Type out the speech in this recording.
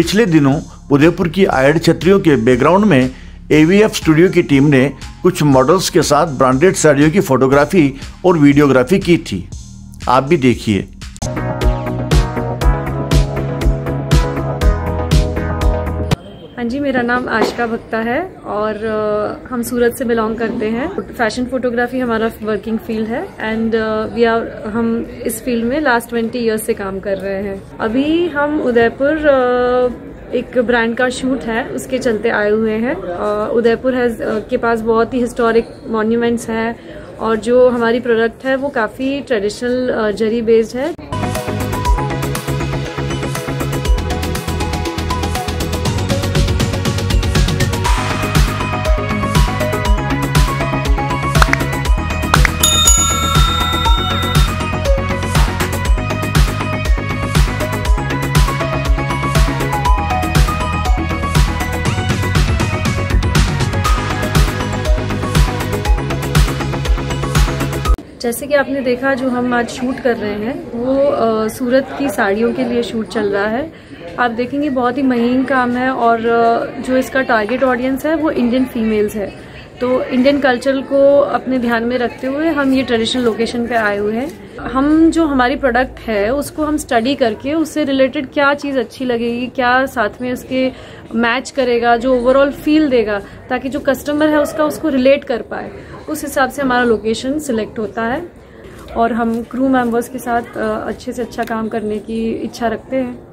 पिछले दिनों उदयपुर की आयड छत्रियों के बैकग्राउंड में एवीएफ स्टूडियो की टीम ने कुछ मॉडल्स के साथ ब्रांडेड साड़ियों की फोटोग्राफी और वीडियोग्राफी की थी। आप भी देखिए। हाँ जी, मेरा नाम आशिका भक्ता है और हम सूरत से बिलोंग करते हैं। फ़ैशन फोटोग्राफी हमारा वर्किंग फ़ील्ड है एंड वी आर हम इस फ़ील्ड में लास्ट ट्वेंटी इयर्स से काम कर रहे हैं। अभी हम उदयपुर एक ब्रांड का शूट है, उसके चलते आए हुए हैं। उदयपुर है के पास बहुत ही हिस्टोरिक मॉन्यूमेंट्स हैं और जो हमारी प्रोडक्ट है वो काफ़ी ट्रेडिशनल जरी बेस्ड है। जैसे कि आपने देखा जो हम आज शूट कर रहे हैं वो आ, सूरत की साड़ियों के लिए शूट चल रहा है। आप देखेंगे बहुत ही महीन काम है और जो इसका टारगेट ऑडियंस है वो इंडियन फीमेल्स है। तो इंडियन कल्चर को अपने ध्यान में रखते हुए हम ये ट्रेडिशनल लोकेशन पे आए हुए हैं। हम जो हमारी प्रोडक्ट है, उसको हम स्टडी करके उससे रिलेटेड क्या चीज़ अच्छी लगेगी, क्या साथ में उसके मैच करेगा, जो ओवरऑल फील देगा, ताकि जो कस्टमर है उसका उसको रिलेट कर पाए। उस हिसाब से हमारा लोकेशन सिलेक्ट होता है और हम क्रू मेंबर्स के साथ अच्छे से अच्छा काम करने की इच्छा रखते हैं।